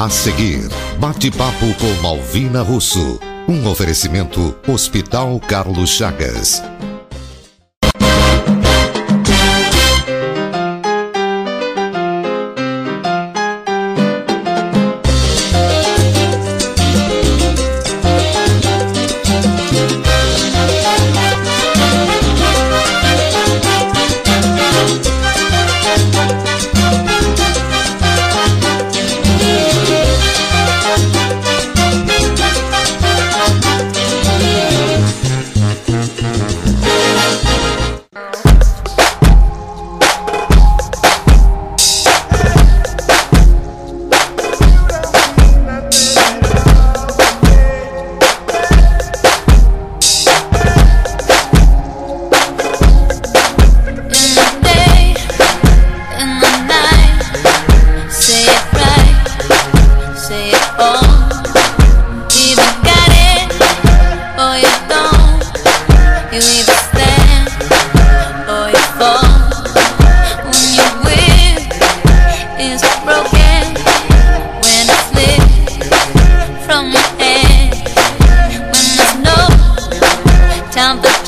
A seguir, bate-papo com Malvina Russo. Um oferecimento Hospital Carlos Chagas. broken when I from hand. When there's no time for